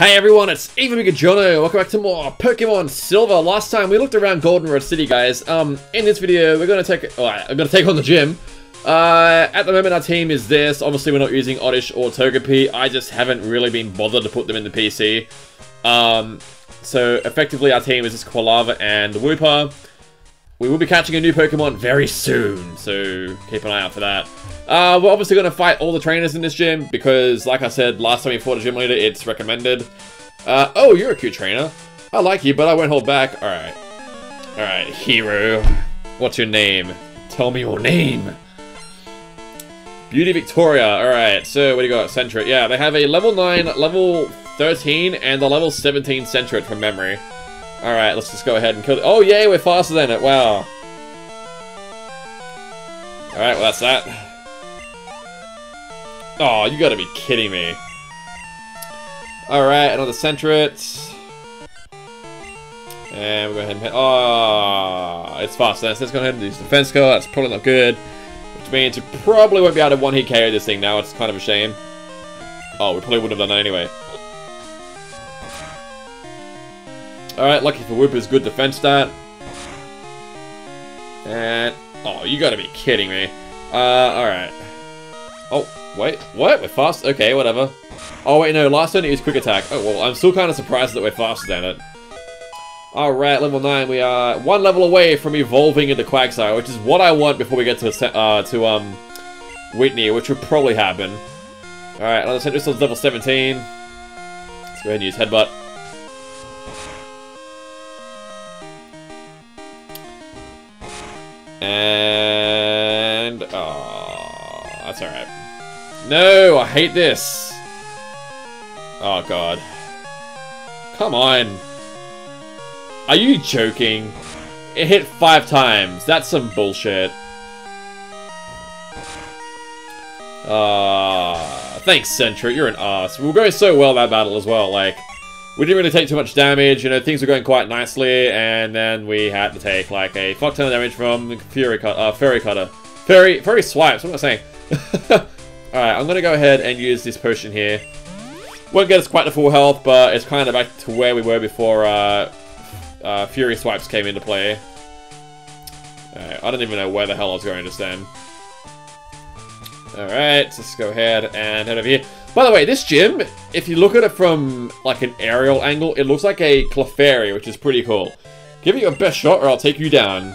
Hey everyone, it's Even Bigger Jono. Welcome back to more Pokemon Silver. Last time we looked around Goldenrod City, guys. Um, in this video, we're gonna take. Oh, I'm gonna take on the gym. Uh, at the moment, our team is this. Obviously, we're not using Oddish or Togepi. I just haven't really been bothered to put them in the PC. Um, so effectively, our team is just Quilava and Wooper. We will be catching a new Pokemon very soon, so keep an eye out for that. Uh, we're obviously going to fight all the trainers in this gym, because, like I said, last time we fought a gym leader, it's recommended. Uh, oh, you're a cute trainer. I like you, but I won't hold back. Alright. Alright, hero. What's your name? Tell me your name. Beauty Victoria. Alright, so what do you got? Sentret. Yeah, they have a level 9, level 13, and a level 17 Sentret from memory. Alright, let's just go ahead and kill it. Oh, yay, we're faster than it. Wow. Alright, well, that's that. Oh, you gotta be kidding me. Alright, another Sentret. And we'll go ahead and hit. Oh, it's faster. Let's go ahead and use Defense Curl. That's probably not good. Which means we probably won't be able to one hit KO this thing now. It's kind of a shame. Oh, we probably wouldn't have done that anyway. Alright, lucky for Wooper's good defense stat. And... Oh, you gotta be kidding me. Uh, alright. Oh, wait, what? We're fast? Okay, whatever. Oh, wait, no, last turn it used quick attack. Oh, well, I'm still kind of surprised that we're faster than it. Alright, level 9, we are one level away from evolving into Quagsire, which is what I want before we get to, uh, to, um, Whitney, which would probably happen. Alright, another Sentret level 17. Let's go ahead and use Headbutt. And... Oh, that's alright. No, I hate this. Oh, God. Come on. Are you joking? It hit five times. That's some bullshit. Ah, uh, thanks, Sentret. You're an ass. We were going so well that battle as well. Like, we didn't really take too much damage, you know, things were going quite nicely, and then we had to take, like, a fuck ton of damage from Fury Cut, uh, Fairy Cutter. Fairy, Fairy Swipes, what am I saying? Alright, I'm gonna go ahead and use this potion here. Won't get us quite to full health, but it's kind of back to where we were before, uh, uh, Fury Swipes came into play. Right, I don't even know where the hell I was going just then. Alright, let's go ahead and head over here. By the way, this gym, if you look at it from like an aerial angle, it looks like a Clefairy, which is pretty cool. Give it your best shot or I'll take you down.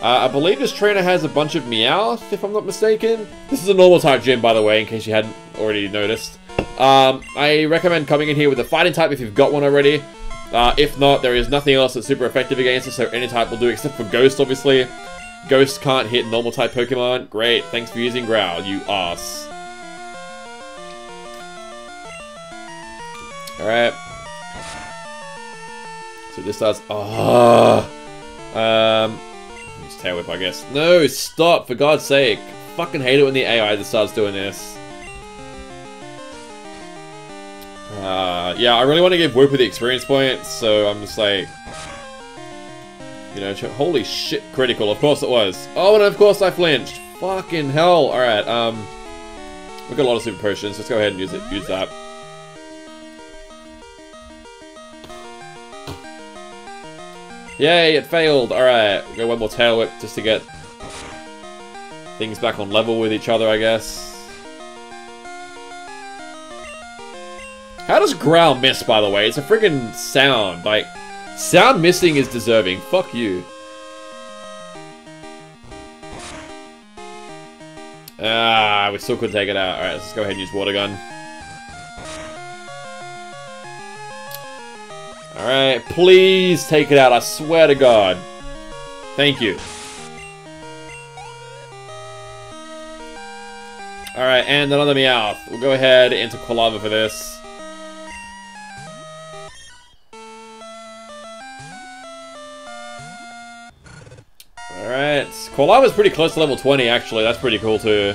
Uh, I believe this trainer has a bunch of Meowth, if I'm not mistaken. This is a normal type gym, by the way, in case you hadn't already noticed. Um, I recommend coming in here with a fighting type if you've got one already. Uh, if not, there is nothing else that's super effective against it, so any type will do, except for Ghost, obviously. Ghost can't hit normal type Pokemon. Great, thanks for using Growl, you ass. Alright. So this does... Oh. Um, use Tail Whip, I guess. No, stop, for God's sake. Fucking hate it when the AI just starts doing this. Uh, yeah, I really want to give Wooper the experience points, so I'm just like... You know, holy shit, critical. Of course it was. Oh, and of course I flinched. Fucking hell. Alright, um... We've got a lot of super potions. Let's go ahead and use it. Use that. Yay, it failed. Alright, we'll go one more tail whip just to get things back on level with each other, I guess. How does growl miss, by the way? It's a friggin' sound. Like, sound missing is deserving. Fuck you. Ah, we still couldn't take it out. Alright, let's go ahead and use water gun. Alright, please take it out. I swear to God. Thank you. Alright, and another Meowth. We'll go ahead into Quilava for this. Quilava's pretty close to level 20 actually, that's pretty cool too.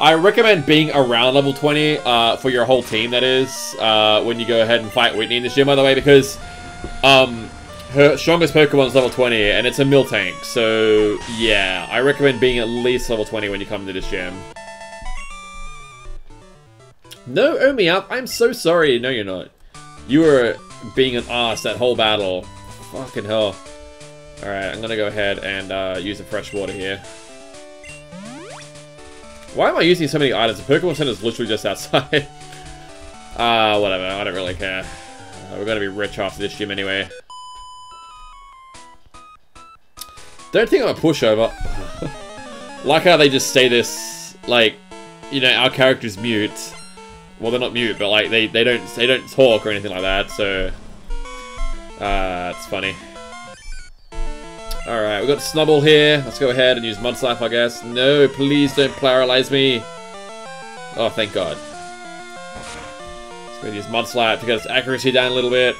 I recommend being around level 20 uh, for your whole team, that is, uh, when you go ahead and fight Whitney in this gym, by the way, because um, her strongest Pokemon is level 20, and it's a Miltank. so yeah, I recommend being at least level 20 when you come to this gym. No, me up. I'm so sorry. No, you're not. You were being an ass that whole battle. Fucking hell. Alright, I'm gonna go ahead and uh, use the fresh water here. Why am I using so many items? The Pokemon Center is literally just outside. Ah, uh, whatever. I don't really care. Uh, we're gonna be rich after this gym anyway. Don't think I'm a pushover. like how they just say this, like, you know, our character's mute. Well, they're not mute, but like they they don't they don't talk or anything like that. So, uh, it's funny. All right, we've got Snubbull here. Let's go ahead and use Mud Slap, I guess. No, please don't paralyze me. Oh, thank God. Let's go use Mud Slap to get its accuracy down a little bit,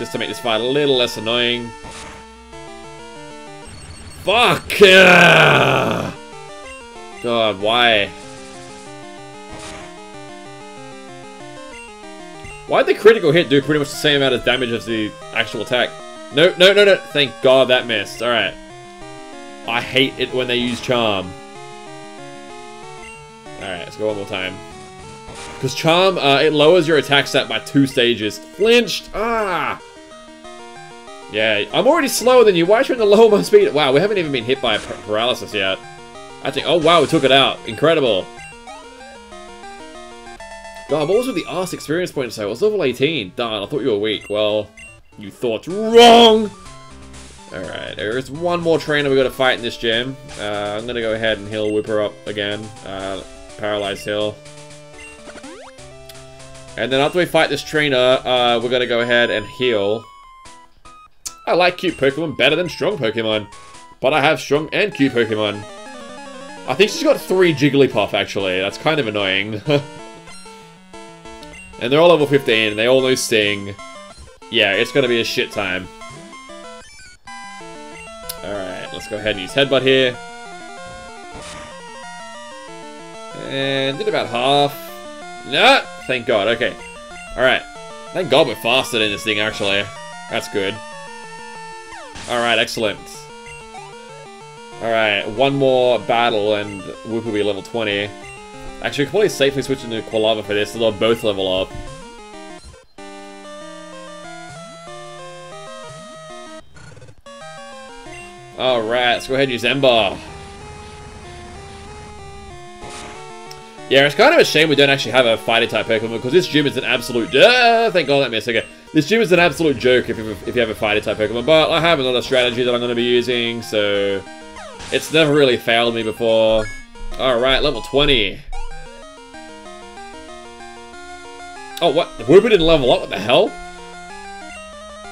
just to make this fight a little less annoying. Fuck! God, why? Why'd the critical hit do pretty much the same amount of damage as the actual attack? No, no, no, no. Thank God that missed. Alright. I hate it when they use Charm. Alright, let's go one more time. Because Charm, uh, it lowers your attack stat by two stages. Flinched! Ah! Yeah, I'm already slower than you. Why are you trying to lower my speed? Wow, we haven't even been hit by paralysis yet. I think, oh wow, we took it out. Incredible. God, what was with the arse experience points though? It was level 18. Darn, I thought you were weak. Well, you thought wrong! Alright, there is one more trainer we gotta fight in this gym. Uh, I'm gonna go ahead and heal Wooper up again. Uh, Paralyze Heal. And then after we fight this trainer, uh, we're gonna go ahead and heal I like cute Pokemon better than strong Pokemon. But I have strong and cute Pokemon. I think she's got three Jigglypuff, actually. That's kind of annoying. and they're all level 15, and they all know Sing. Yeah, it's gonna be a shit time. Alright, let's go ahead and use Headbutt here. And did about half. No! Thank God, okay. Alright. Thank God we're faster than this thing, actually. That's good. Alright, excellent. Alright, one more battle and Whoop will be level 20. Actually, we can probably safely switch into Quilava for this, so they'll both level up. Alright, let's go ahead and use Ember. Yeah, it's kind of a shame we don't actually have a fighting type Pokemon because this gym is an absolute... Uh, thank God that missed. Okay. This gym is an absolute joke if you, if you have a fighting type Pokemon, but I have another strategy that I'm going to be using, so... It's never really failed me before. Alright, level 20. Oh, what? Wooper didn't level up? What the hell?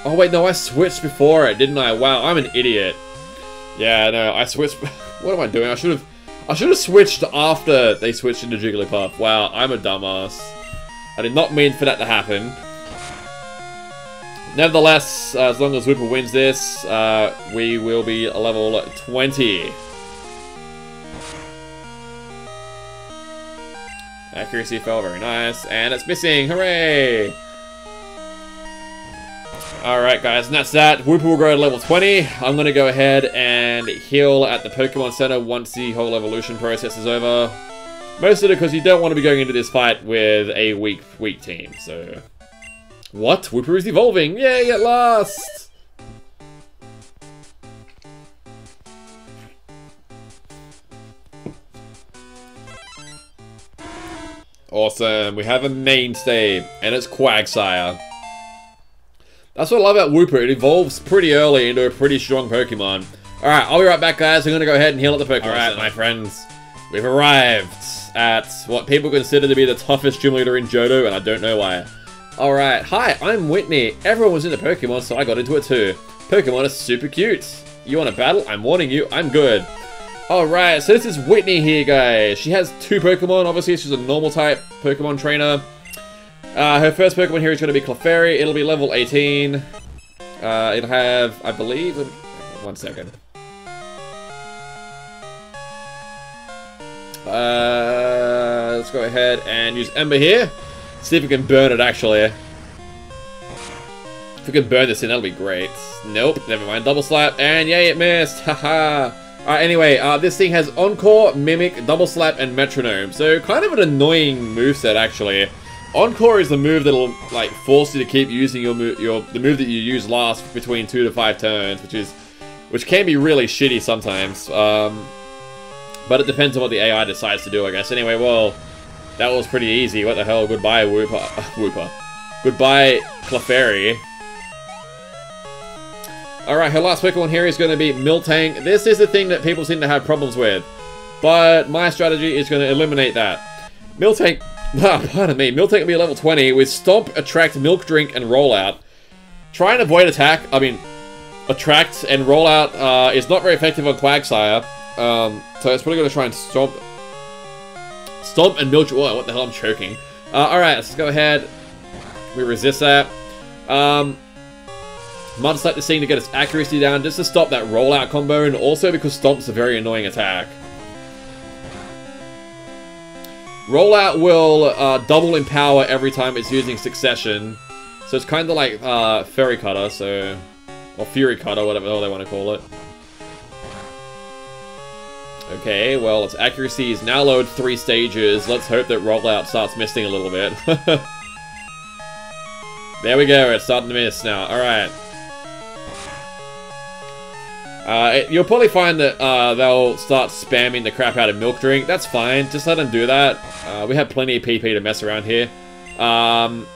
Oh, wait, no, I switched before it, didn't I? Wow, I'm an idiot. Yeah, no, I switched... what am I doing? I should have... I should have switched after they switched into Jigglypuff. Wow, I'm a dumbass. I did not mean for that to happen. Nevertheless, uh, as long as Whipple wins this, uh, we will be level 20. Accuracy fell, very nice. And it's missing, hooray! Alright guys, and that's that. Wooper will grow to level 20. I'm going to go ahead and heal at the Pokemon Center once the whole evolution process is over. Mostly because you don't want to be going into this fight with a weak, weak team, so... What? Wooper is evolving! Yay, at last! Awesome, we have a mainstay, and it's Quagsire. That's what I love about Wooper. It evolves pretty early into a pretty strong Pokemon. Alright, I'll be right back, guys. I'm going to go ahead and heal up the Pokemon Alright, my friends. We've arrived at what people consider to be the toughest gym leader in Johto, and I don't know why. Alright, hi, I'm Whitney. Everyone was into Pokemon, so I got into it too. Pokemon is super cute. You want a battle? I'm warning you, I'm good. Alright, so this is Whitney here, guys. She has two Pokemon. Obviously, she's a normal type Pokemon trainer. Uh, her first Pokemon here is going to be Clefairy. It'll be level 18. Uh, it'll have, I believe... One second. Uh, let's go ahead and use Ember here. See if we can burn it, actually. If we can burn this in, that'll be great. Nope, never mind. Double slap, and yay, it missed! Haha! Alright, anyway, uh, this thing has Encore, Mimic, Double Slap, and Metronome. So, kind of an annoying moveset, actually. Encore is the move that'll, like, force you to keep using your, move, your the move that you use last between two to five turns, which is, which can be really shitty sometimes. Um, but it depends on what the AI decides to do, I guess. Anyway, well, that was pretty easy. What the hell? Goodbye, Wooper. Wooper. Goodbye, Clefairy. Alright, her last Pokemon here is going to be Miltank. This is the thing that people seem to have problems with. But my strategy is going to eliminate that. Miltank, ah, pardon me, Miltank will be level 20 with Stomp, Attract, Milk Drink, and Rollout. Try and avoid attack, I mean, Attract and Rollout uh, is not very effective on Quagsire. Um, so it's probably going to try and Stomp. Stomp and Milk, whoa, what the hell, I'm choking. Uh, Alright, let's go ahead. We resist that. Um, Mud Slap this thing to get its accuracy down, just to stop that rollout combo, and also because Stomp's a very annoying attack. Rollout will uh, double in power every time it's using Succession, so it's kind of like uh, Fairy Cutter, so... Or Fury Cutter, whatever they want to call it. Okay, well, its accuracy is now lowered three stages. Let's hope that Rollout starts missing a little bit. there we go, it's starting to miss now. Alright. Uh, you'll probably find that uh, they'll start spamming the crap out of Milk Drink. That's fine. Just let them do that. Uh, we have plenty of PP to mess around here. Um,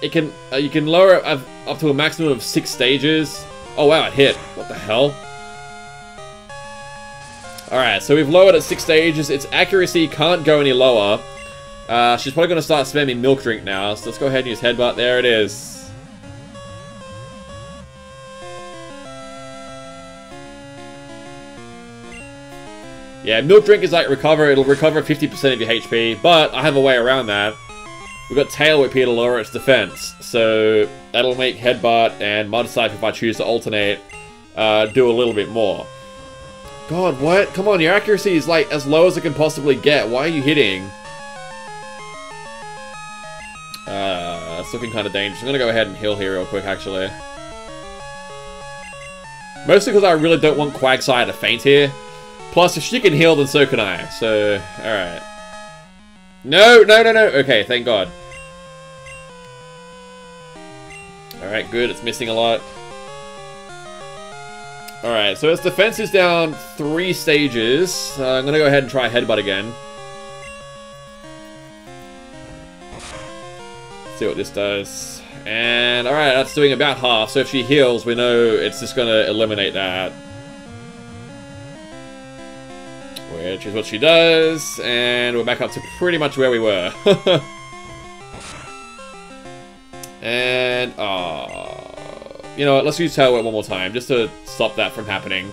it can uh, You can lower it up to a maximum of six stages. Oh, wow, it hit. What the hell? Alright, so we've lowered it six stages. Its accuracy can't go any lower. Uh, she's probably going to start spamming Milk Drink now. So let's go ahead and use Headbutt. There it is. Yeah, Milk Drink is like recover, it'll recover 50% of your HP, but I have a way around that. We've got Tail Whip here to lower its defense, so that'll make Headbutt and Mud if I choose to alternate, uh, do a little bit more. God, what? Come on, your accuracy is like as low as it can possibly get. Why are you hitting? Uh, it's looking kind of dangerous. I'm gonna go ahead and heal here real quick, actually. Mostly because I really don't want Quagsire to faint here. Plus, if she can heal, then so can I. So, alright. No, no, no, no. Okay, thank God. Alright, good. It's missing a lot. Alright, so its defense is down three stages. Uh, I'm going to go ahead and try Headbutt again. See what this does. And, alright, that's doing about half. So if she heals, we know it's just to eliminate that. Which is what she does, and we're back up to pretty much where we were. and, ah, You know what, let's use Tail Whip one more time, just to stop that from happening.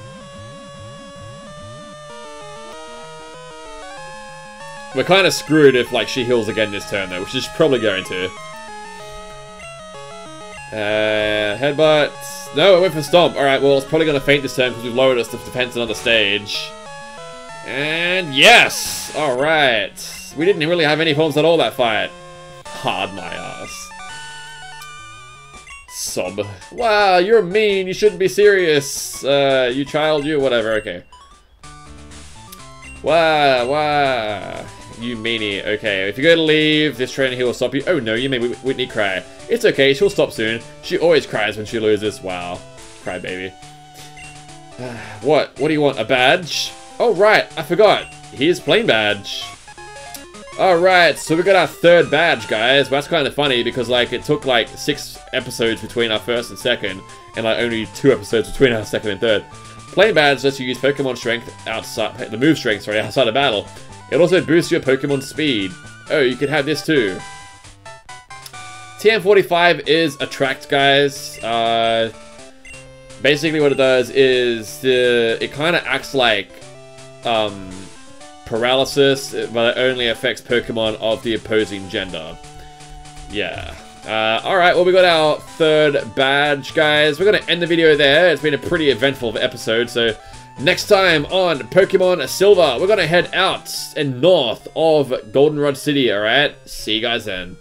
We're kind of screwed if, like, she heals again this turn, though, which is probably going to. Uh, headbutt. No, it went for Stomp. Alright, well, it's probably going to faint this turn because we've lowered its defense another stage. And yes! Alright. We didn't really have any problems at all that fight. Hard my ass. Sob. Wow, you're mean. You shouldn't be serious. Uh, you child, you, whatever. Okay. Wow, wow. You meanie. Okay, if you're going to leave, this trainer here will stop you. Oh no, you made Whitney cry. It's okay, she'll stop soon. She always cries when she loses. Wow. Cry baby. what? What do you want? A badge? Oh, right, I forgot. Here's plain badge. Alright, so we got our third badge, guys. That's kind of funny because, like, it took, like, six episodes between our first and second, and, like, only two episodes between our second and third. Plain badge lets you use Pokemon strength outside, the move strength, sorry, outside of battle. It also boosts your Pokemon speed. Oh, you could have this too. TM45 is Attract, guys. Uh, basically what it does is the, it kind of acts like um, paralysis, but it only affects Pokemon of the opposing gender. Yeah. Uh, Alright, well we got our third badge, guys. We're going to end the video there. It's been a pretty eventful episode, so next time on Pokemon Silver, we're going to head out and north of Goldenrod City, alright? See you guys then.